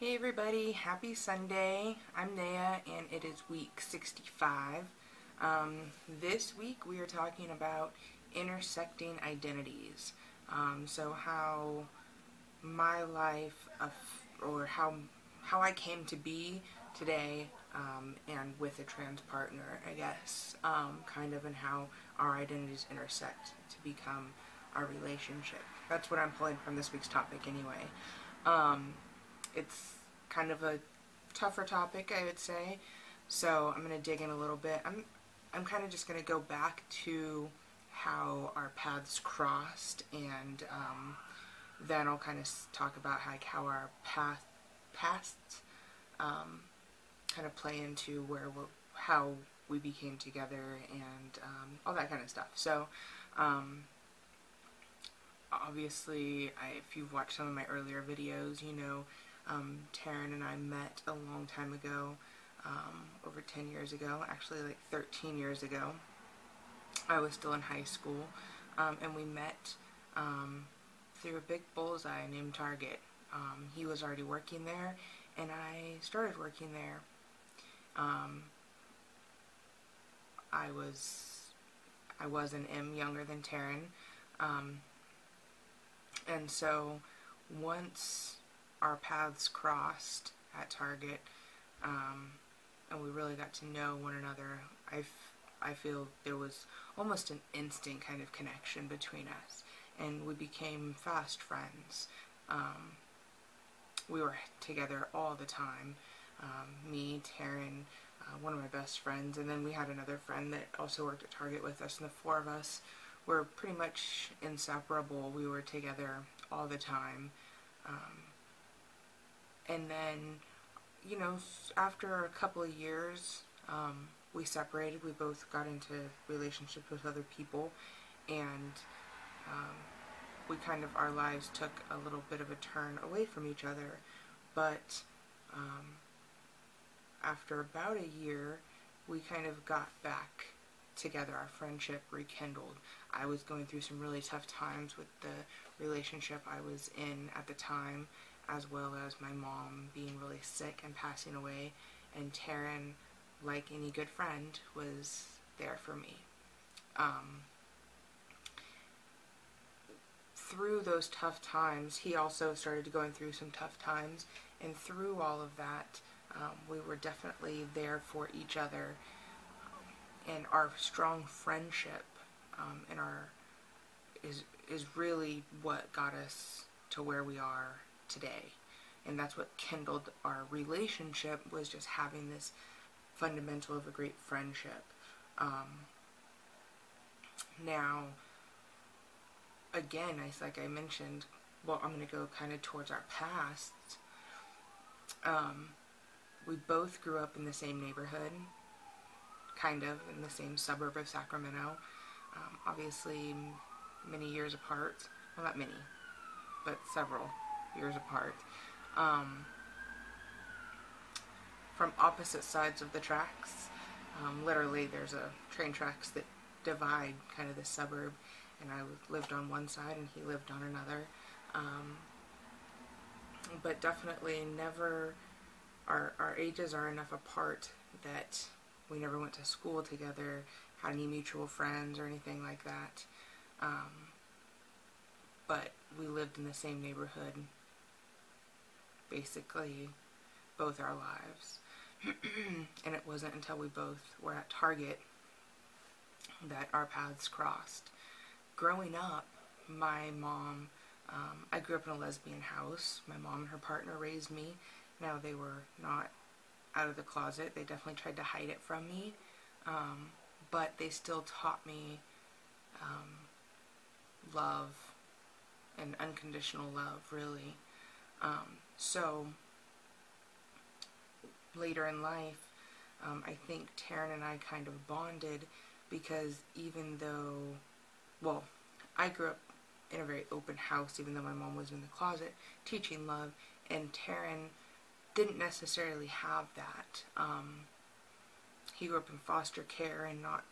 Hey everybody, happy Sunday. I'm Nayah and it is week 65. Um, this week we are talking about intersecting identities. Um, so how my life or how how I came to be today um, and with a trans partner, I guess, um, kind of and how our identities intersect to become our relationship. That's what I'm pulling from this week's topic anyway. It's kind of a tougher topic, I would say. So I'm going to dig in a little bit. I'm I'm kind of just going to go back to how our paths crossed, and um, then I'll kind of talk about like how our path pasts um, kind of play into where we're how we became together and um, all that kind of stuff. So um, obviously, I, if you've watched some of my earlier videos, you know um, Taryn and I met a long time ago, um, over 10 years ago, actually like 13 years ago. I was still in high school, um, and we met um, through a big bullseye named Target. Um, he was already working there, and I started working there. Um, I was I was an M younger than Taryn, and so once our paths crossed at Target, um, and we really got to know one another. I, I feel there was almost an instant kind of connection between us, and we became fast friends. Um, we were together all the time. Um, me, Taryn, uh, one of my best friends, and then we had another friend that also worked at Target with us, and the four of us were pretty much inseparable. We were together all the time. Um, and then, you know, after a couple of years, um, we separated. We both got into relationships with other people, and um, we kind of our lives took a little bit of a turn away from each other. But um, after about a year, we kind of got back together. Our friendship rekindled. I was going through some really tough times with the relationship I was in at the time, as well as my mom being really sick and passing away. And Taryn, like any good friend, was there for me. Um, through those tough times, he also started going through some tough times, and through all of that, um, we were definitely there for each other. And our strong friendship um, and our is is really what got us to where we are today. And that's what kindled our relationship was just having this fundamental of a great friendship. Um, now, again, I like I mentioned, well, I'm going to go kind of towards our past. Um, we both grew up in the same neighborhood, kind of in the same suburb of Sacramento. Um, obviously, many years apart. Well, not many, but several years apart. Um, from opposite sides of the tracks. Um, literally, there's a train tracks that divide kind of the suburb, and I lived on one side and he lived on another. Um, but definitely never, our, our ages are enough apart that we never went to school together, had any mutual friends or anything like that. Um, but we lived in the same neighborhood basically both our lives. and it wasn't until we both were at Target that our paths crossed. Growing up, my mom, um, I grew up in a lesbian house. My mom and her partner raised me. Now they were not out of the closet. They definitely tried to hide it from me. Um, but they still taught me um, love and unconditional love, really. Um, so later in life, um, I think Taryn and I kind of bonded because even though, well, I grew up in a very open house, even though my mom was in the closet teaching love, and Taryn didn't necessarily have that. Um, he grew up in foster care and not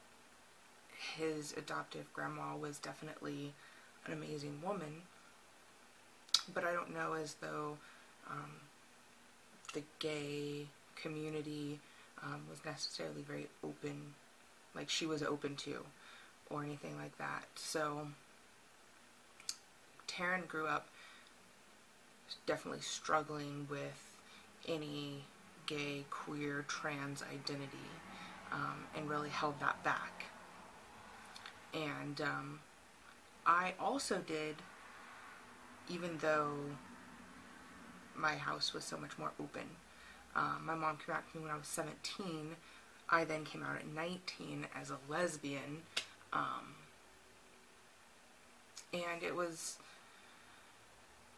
his adoptive grandma was definitely an amazing woman but I don't know as though um, the gay community um, was necessarily very open, like she was open to, or anything like that. So Taryn grew up definitely struggling with any gay, queer, trans identity um, and really held that back. And um, I also did, even though my house was so much more open. Um, my mom came out to me when I was 17. I then came out at 19 as a lesbian. Um, and it was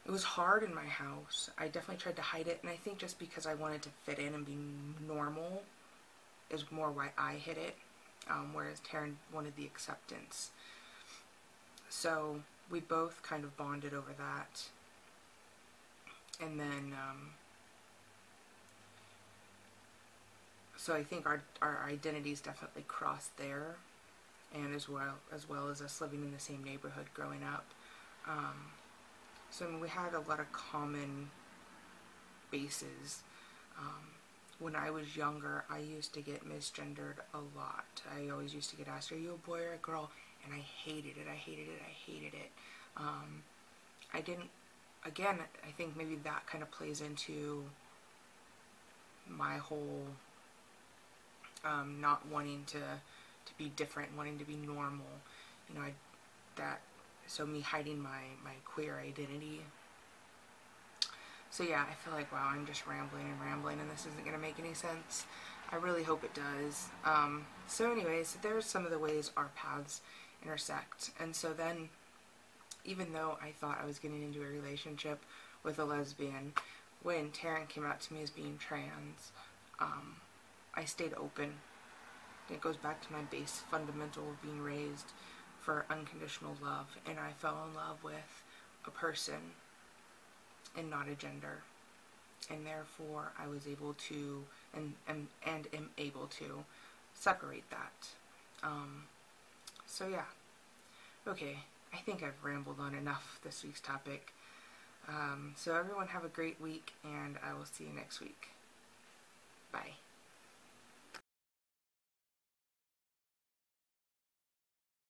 it was hard in my house. I definitely tried to hide it, and I think just because I wanted to fit in and be normal is more why I hid it, um, whereas Taryn wanted the acceptance. So we both kind of bonded over that. And then, um, so I think our, our identities definitely crossed there, and as well as well as us living in the same neighborhood growing up. Um, so I mean, we had a lot of common bases. Um, when I was younger, I used to get misgendered a lot. I always used to get asked, "Are you a boy or a girl?" And I hated it. I hated it. I hated it. Um, I didn't. Again, I think maybe that kind of plays into my whole um, not wanting to to be different, wanting to be normal. You know, I, that so me hiding my, my queer identity. So yeah, I feel like, wow, I'm just rambling and rambling and this isn't going to make any sense. I really hope it does. Um, so anyways, there's some of the ways our paths intersect. And so then, even though I thought I was getting into a relationship with a lesbian, when Taryn came out to me as being trans, um, I stayed open. It goes back to my base fundamental of being raised for unconditional love, and I fell in love with a person and not a gender. And therefore, I was able to, and, and, and am able to, separate that. Um, so, yeah. Okay, I think I've rambled on enough this week's topic. Um, so, everyone have a great week, and I will see you next week. Bye.